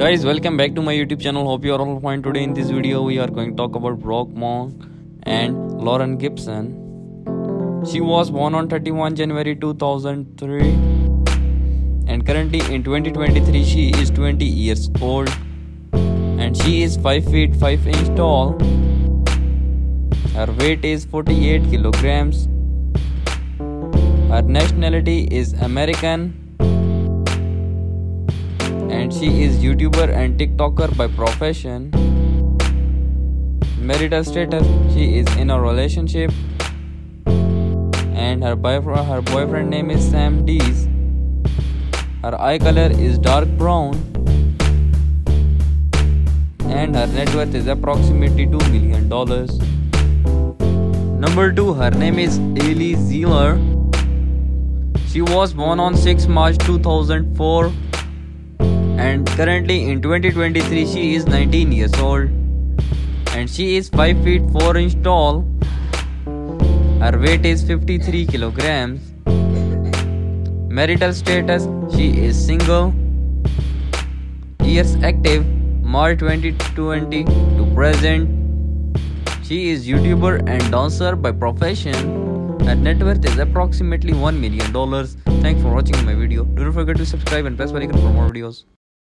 guys welcome back to my youtube channel. Hope you are all fine. Today in this video we are going to talk about Brooke Monk and Lauren Gibson. She was born on 31 January 2003 and currently in 2023 she is 20 years old and she is 5 feet 5 inch tall. Her weight is 48 kilograms. Her nationality is American and she is YouTuber and TikToker by profession. Marital status she is in a relationship and her boyfriend her boyfriend name is Sam Dezz. Her eye color is dark brown and her net worth is approximately 2 million dollars. Number 2 her name is Ellie Zeiler. She was born on 6 March 2004 and currently in 2023 she is 19 years old. And she is 5 feet 4 inch tall. Her weight is 53 kilograms. Marital status she is single. Years active march 2020 to present. She is youtuber and dancer by profession. Her net worth is approximately 1 million dollars. Thanks for watching my video. Do not forget to subscribe and press bell icon for more videos